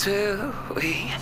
till we